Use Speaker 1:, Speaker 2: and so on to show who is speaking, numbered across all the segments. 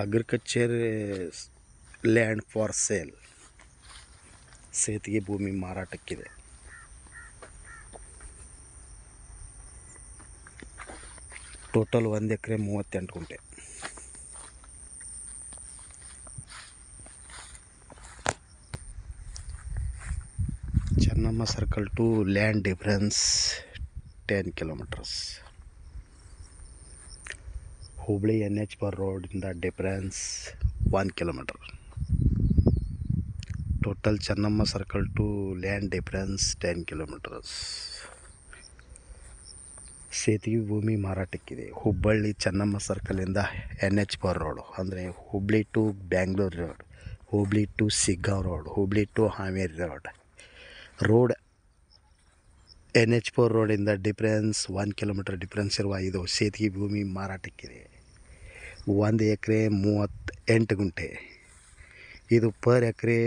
Speaker 1: Agriculture land for sale ಸೇತಿಗೆ ಭೂಮಿ ಮಾರಾಟಕ್ಕಿದೆ. ಟೋಟಲ್ ಒಂದು ಎಕರೆ ಮೂವತ್ತೆಂಟು ಗುಂಟೆ. Chennamma circle to land difference ten kilometres Hubli N H four ರೋಡಿಂದ difference one kilometre total Chennamma circle to land difference ten kilometres ಸೇತುವೆ ಭೂಮಿ ಮಾರಾಟಕ್ಕಿದೆ. ಹುಬ್ಬಳ್ಳಿ ಚೆನ್ನಮ್ಮ ಸರ್ಕಲಿಂದ ಎನ್ ಎಚ್ ಪರ್ ರೋಡು ಅಂದರೆ Hubli to Bangalore road Hubli to Shiggaon road Hubli to Haveri road road N H four ರೋಡಿಂದ difference one kilometre difference ಇರುವ ಇದು ಸೇತುವೆ ಭೂಮಿ ಮಾರಾಟಕ್ಕಿದೆ. ಒಂದು ಎಕರೆ ಮೂವತ್ತೆಂಟು ಗುಂಟೆ. ಇದು per acre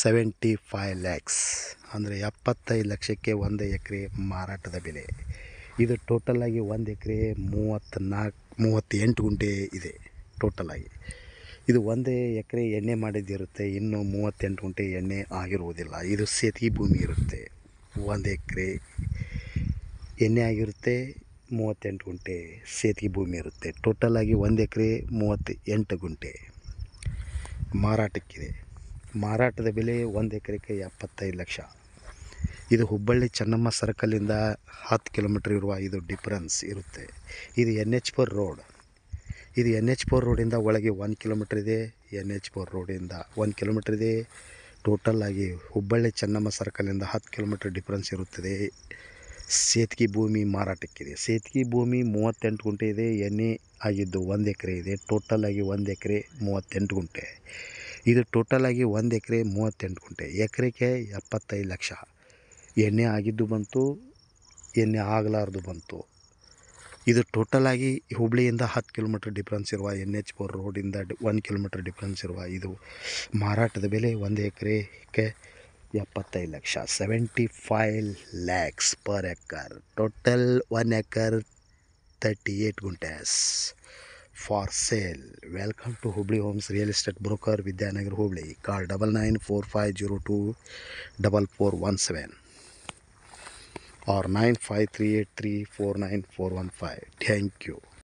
Speaker 1: seventy five lakhs ಅಂದರೆ ಎಪ್ಪತ್ತೈದು ಲಕ್ಷಕ್ಕೆ ಒಂದು ಎಕರೆ ಮಾರಾಟದ ಬೆಲೆ. ಇದು ಟೋಟಲಾಗಿ ಒಂದು ಎಕರೆ ಮೂವತ್ತ್ನಾಲ್ಕು ಮೂವತ್ತೆಂಟು ಗುಂಟೆ ಇದೆ ಟೋಟಲಾಗಿ ಇದು ಒಂದೇ ಎಕರೆ ಎಣ್ಣೆ ಮಾಡಿದ್ದಿರುತ್ತೆ, ಇನ್ನು ಮೂವತ್ತೆಂಟು ಗುಂಟೆ ಎಣ್ಣೆ ಆಗಿರುವುದಿಲ್ಲ. ಇದು ಸೇತಿ ಭೂಮಿ ಇರುತ್ತೆ. ಒಂದು ಎಕರೆ ಎಣ್ಣೆ ಆಗಿರುತ್ತೆ ಮೂವತ್ತೆಂಟು ಗುಂಟೆ ಸೇತುವೆ ಭೂಮಿ ಇರುತ್ತೆ. ಟೋಟಲಾಗಿ ಒಂದು ಎಕರೆ ಮೂವತ್ತು ಎಂಟು ಗುಂಟೆ ಮಾರಾಟಕ್ಕಿದೆ. ಮಾರಾಟದ ಬೆಲೆ ಒಂದು ಎಕರೆಗೆ ಎಪ್ಪತ್ತೈದು ಲಕ್ಷ. ಇದು ಹುಬ್ಬಳ್ಳಿ ಚೆನ್ನಮ್ಮ ಸರ್ಕಲಿಂದ ಹತ್ತು ಕಿಲೋಮೀಟ್ರ್ ಇರುವ ಇದು ಡಿಫ್ರೆನ್ಸ್ ಇರುತ್ತೆ. ಇದು ಎನ್ ಎಚ್ ಫೋರ್ ರೋಡ್ ಇದು ಎನ್ ಎಚ್ ಫೋರ್ ರೋಡಿಂದ ಒಳಗೆ ಒಂದು ಕಿಲೋಮೀಟ್ರ್ ಇದೆ. ಎನ್ ಎಚ್ ಫೋರ್ ರೋಡಿಂದ ಒಂದು ಕಿಲೋಮೀಟ್ರ್ ಇದೆ. ಟೋಟಲ್ ಆಗಿ ಹುಬ್ಬಳ್ಳಿ ಚೆನ್ನಮ್ಮ ಸರ್ಕಲಿಂದ ಹತ್ತು ಕಿಲೋಮೀಟ್ರ್ ಡಿಫ್ರೆನ್ಸ್ ಇರುತ್ತದೆ. ಸೇತುವೆ ಭೂಮಿ ಮಾರಾಟಕ್ಕಿದೆ. ಸೇತುವೆ ಭೂಮಿ ಮೂವತ್ತೆಂಟು ಗುಂಟೆ ಇದೆ. ಎಣ್ಣೆ ಆಗಿದ್ದು ಒಂದು ಎಕರೆ ಇದೆ. ಟೋಟಲ್ ಆಗಿ ಒಂದು ಎಕರೆ ಮೂವತ್ತೆಂಟು ಗುಂಟೆ. ಇದು ಟೋಟಲ್ ಆಗಿ ಒಂದು ಎಕರೆ ಮೂವತ್ತೆಂಟು ಗುಂಟೆ. ಎಕರೆಗೆ ಎಪ್ಪತ್ತೈದು ಲಕ್ಷ. ಎಣ್ಣೆ ಆಗಿದ್ದು ಬಂತು, ಎಣ್ಣೆ ಆಗಲಾರ್ದು ಬಂತು. ಇದು ಟೋಟಲ್ ಆಗಿ ಹುಬ್ಳಿಯಿಂದ ಹತ್ತು ಕಿಲೋಮೀಟ್ರ್ ಡಿಫ್ರೆನ್ಸ್ ಇರುವ ಎನ್ ಎಚ್ ಫೋರ್ ರೋಡಿಂದ ಒಂದು ಕಿಲೋಮೀಟ್ರ್ ಡಿಫ್ರೆನ್ಸ್ ಇರುವ ಇದು ಮಾರಾಟದ ಬೆಲೆ ಒಂದು ಎಕರೆಗೆ ಎಪ್ಪತ್ತೈದು lakh seventy five lakhs per acre total one acre thirty eight guntas for sale welcome to Hubli homes real estate broker Vidyanagar Hubli call double nine four five zero two double four one seven or 953834941. Thank you.